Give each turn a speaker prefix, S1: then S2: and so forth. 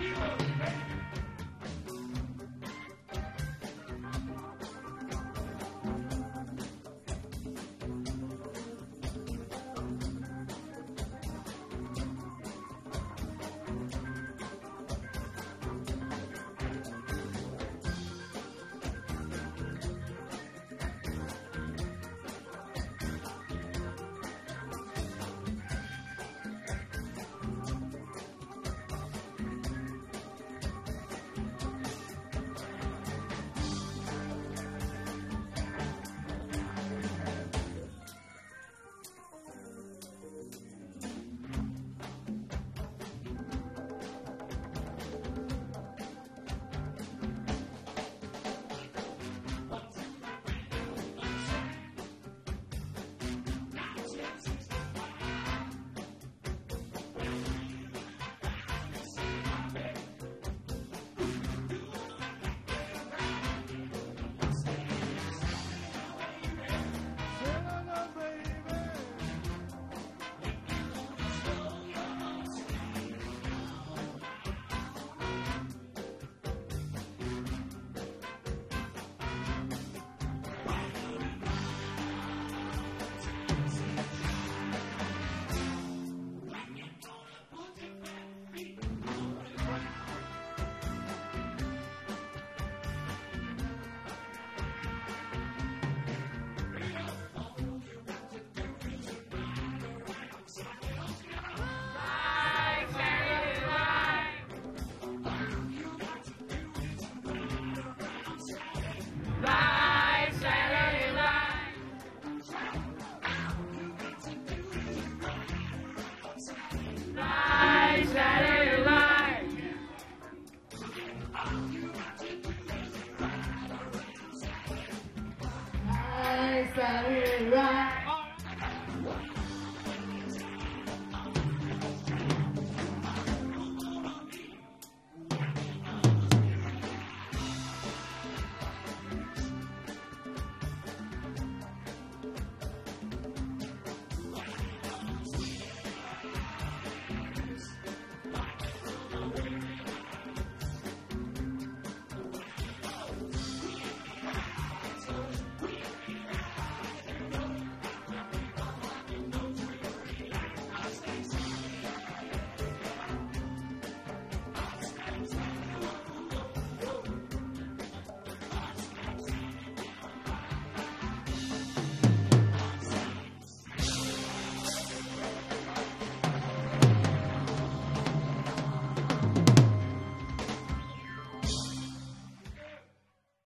S1: Hero. sunrise.